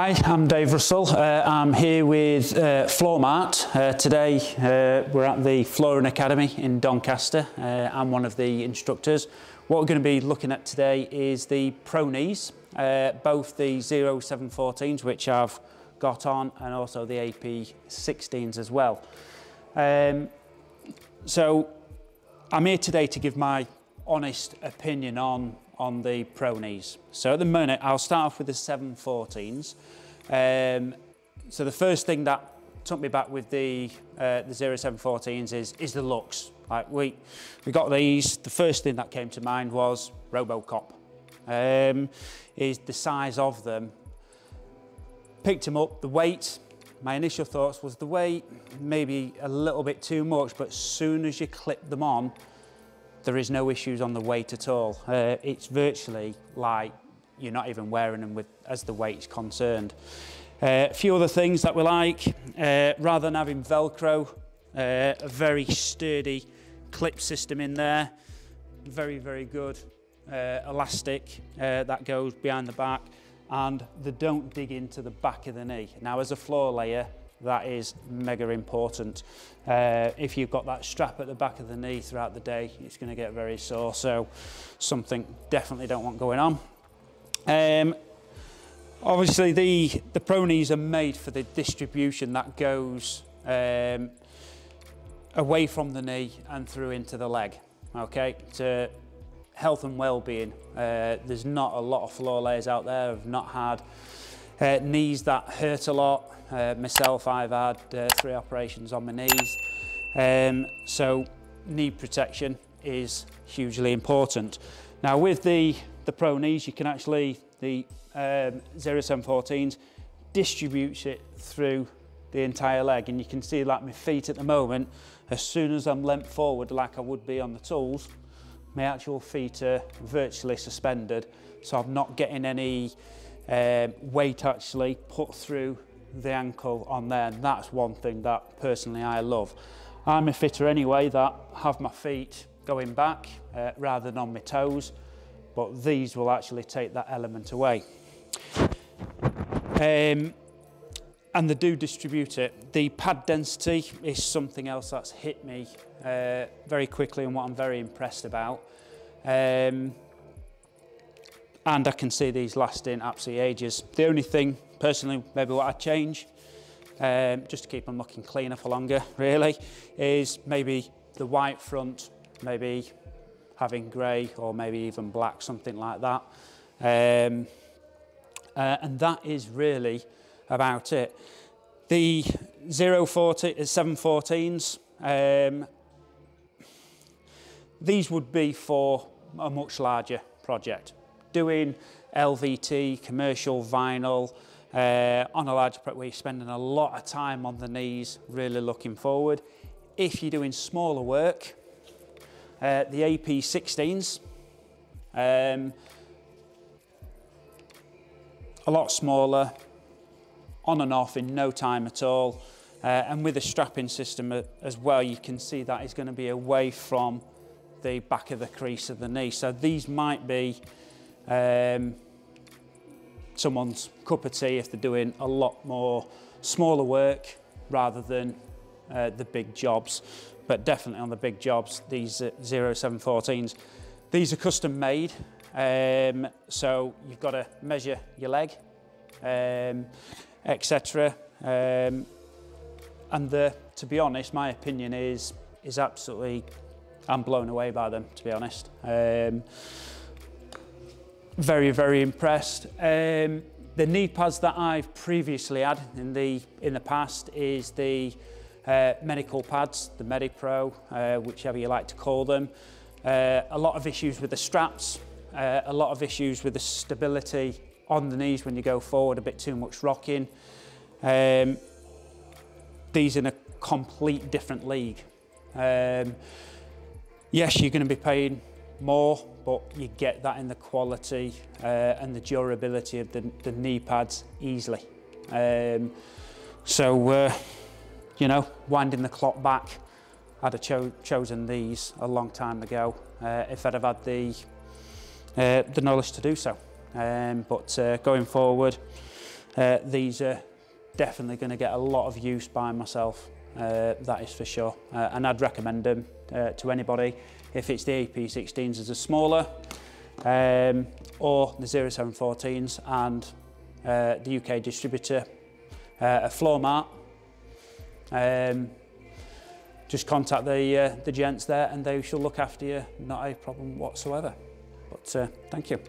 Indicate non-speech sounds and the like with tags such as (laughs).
Hi, I'm Dave Russel. Uh, I'm here with uh, Floormart. Uh, today uh, we're at the Flooring Academy in Doncaster. Uh, I'm one of the instructors. What we're going to be looking at today is the Pro Knees, uh, both the 0714s which I've got on and also the AP16s as well. Um, so I'm here today to give my honest opinion on on the pro knees. So at the minute, I'll start off with the 714s. Um, so the first thing that took me back with the uh, the 0714s is is the looks. Like we we got these. The first thing that came to mind was RoboCop. Um, is the size of them. Picked them up. The weight. My initial thoughts was the weight maybe a little bit too much, but as soon as you clip them on, there is no issues on the weight at all. Uh, it's virtually like you're not even wearing them with, as the weight's concerned. Uh, a few other things that we like, uh, rather than having Velcro, uh, a very sturdy clip system in there, very, very good uh, elastic uh, that goes behind the back, and they don't dig into the back of the knee. Now, as a floor layer, that is mega important. Uh, if you've got that strap at the back of the knee throughout the day, it's going to get very sore. So something definitely don't want going on. Um, obviously, the, the pro knees are made for the distribution that goes um, away from the knee and through into the leg. Okay, to health and well-being. Uh, there's not a lot of floor layers out there. I've not had uh, knees that hurt a lot. Uh, myself, I've had uh, three operations on my knees. Um, so knee protection is hugely important. Now with the, the Pro knees, you can actually, the um, 0714s, distributes it through the entire leg. And you can see like my feet at the moment, as soon as I'm leant forward like I would be on the tools, my actual feet are virtually suspended. So I'm not getting any um, weight actually put through the ankle on there. And that's one thing that personally I love. I'm a fitter anyway that have my feet going back uh, rather than on my toes, but these will actually take that element away. Um, and they do distribute it. The pad density is something else that's hit me uh, very quickly and what I'm very impressed about. Um, and I can see these lasting absolutely ages. The only thing, personally, maybe what I'd change, um, just to keep them looking cleaner for longer, (laughs) really, is maybe the white front, maybe having grey or maybe even black, something like that. Um, uh, and that is really about it. The 040, 714s, um, these would be for a much larger project doing LVT, commercial vinyl, uh, on a large project where you're spending a lot of time on the knees, really looking forward. If you're doing smaller work, uh, the AP16s, um, a lot smaller, on and off in no time at all. Uh, and with a strapping system as well, you can see that is going to be away from the back of the crease of the knee. So these might be um, someone's cup of tea if they're doing a lot more smaller work rather than uh, the big jobs. But definitely on the big jobs, these uh, 0714s, these are custom made. Um, so you've got to measure your leg, um, etc. Um, and the, to be honest, my opinion is is absolutely, I'm blown away by them, to be honest. Um, very, very impressed. Um, the knee pads that I've previously had in the, in the past is the uh, medical pads, the MediPro, uh, whichever you like to call them. Uh, a lot of issues with the straps, uh, a lot of issues with the stability on the knees when you go forward, a bit too much rocking. Um, these in a complete different league. Um, yes, you're going to be paying more, but you get that in the quality uh, and the durability of the, the knee pads easily. Um, so, uh, you know, winding the clock back, I'd have cho chosen these a long time ago uh, if I'd have had the, uh, the knowledge to do so. Um, but uh, going forward, uh, these are definitely going to get a lot of use by myself, uh, that is for sure. Uh, and I'd recommend them uh, to anybody if it's the AP16s as a smaller um, or the 0714s and uh, the UK distributor, uh, a Floormart. Um, just contact the, uh, the gents there and they shall look after you, not a problem whatsoever. But uh, thank you.